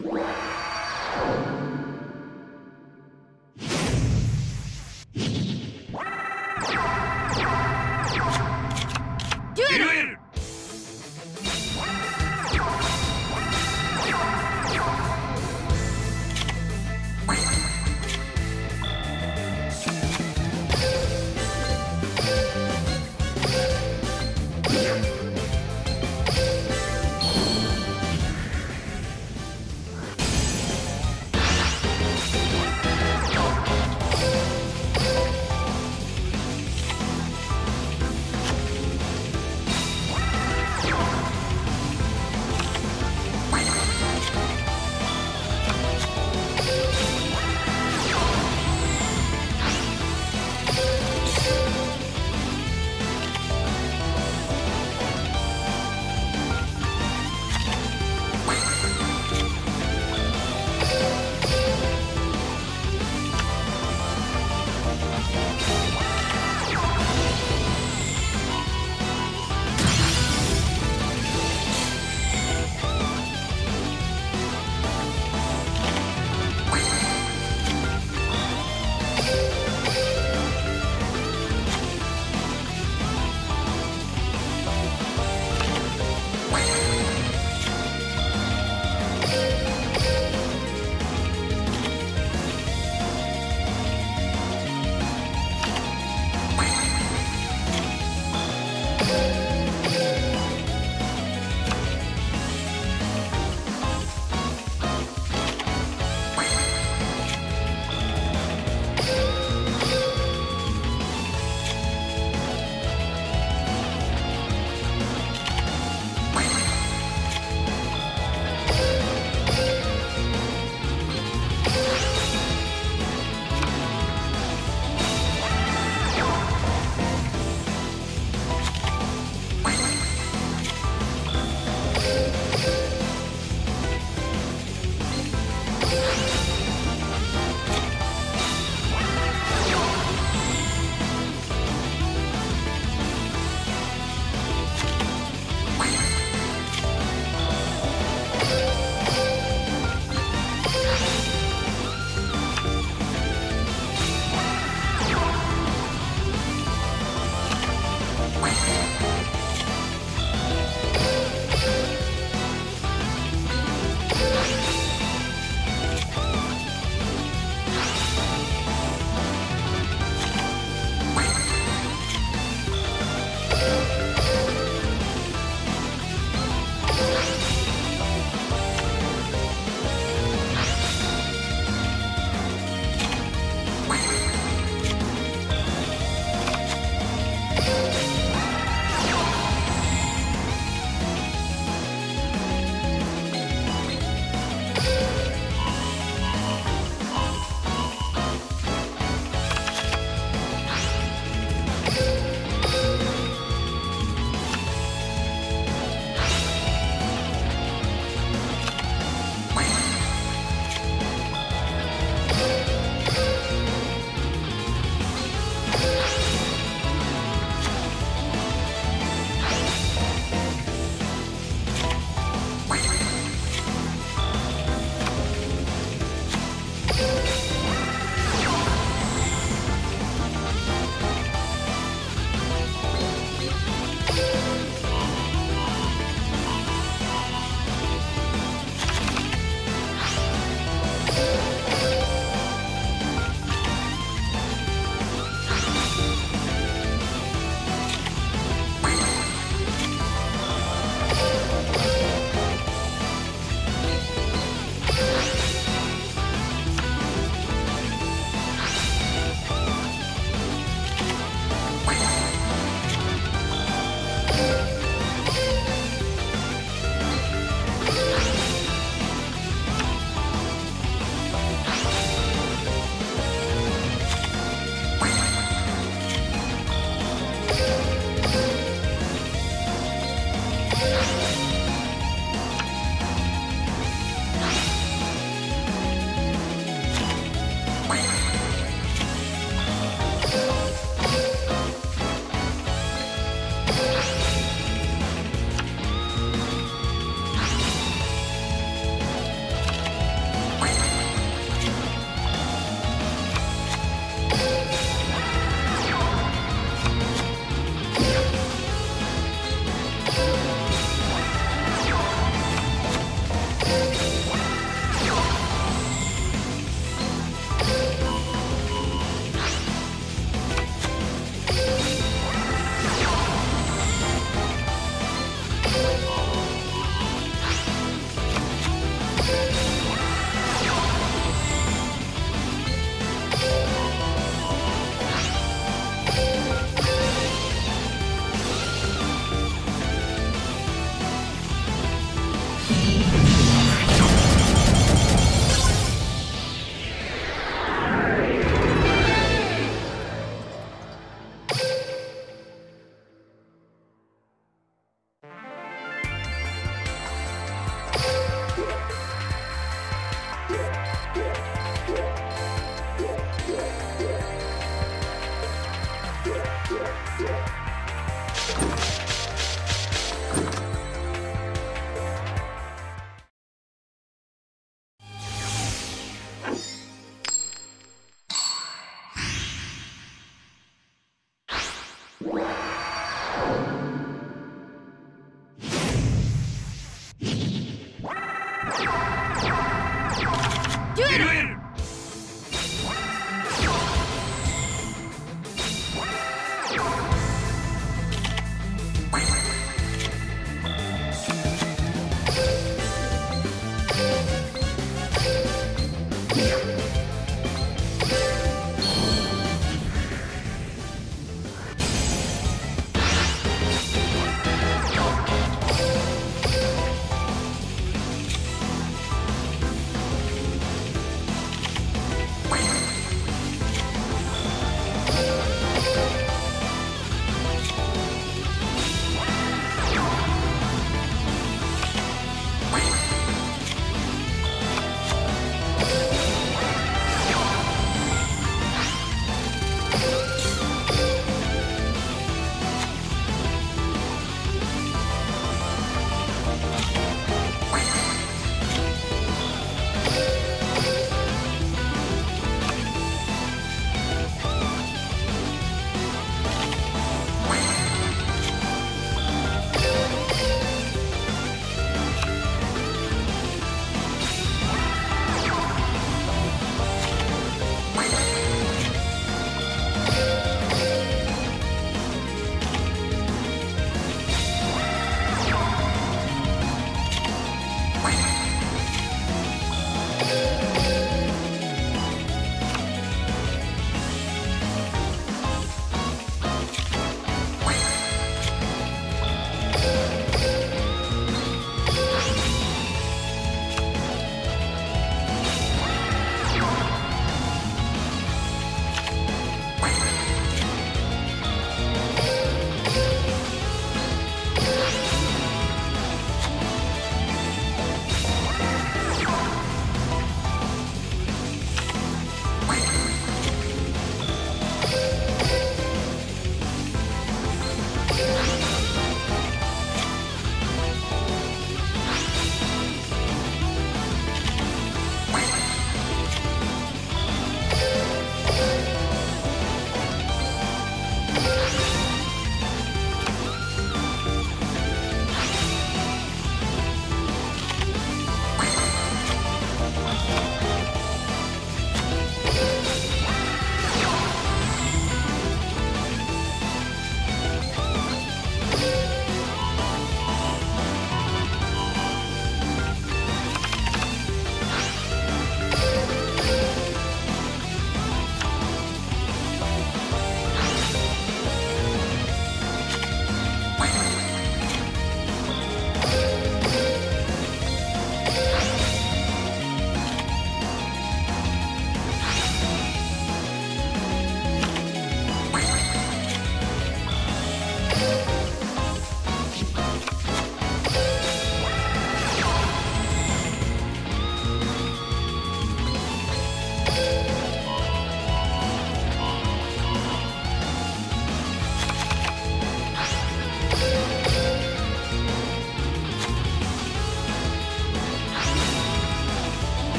デ Wow.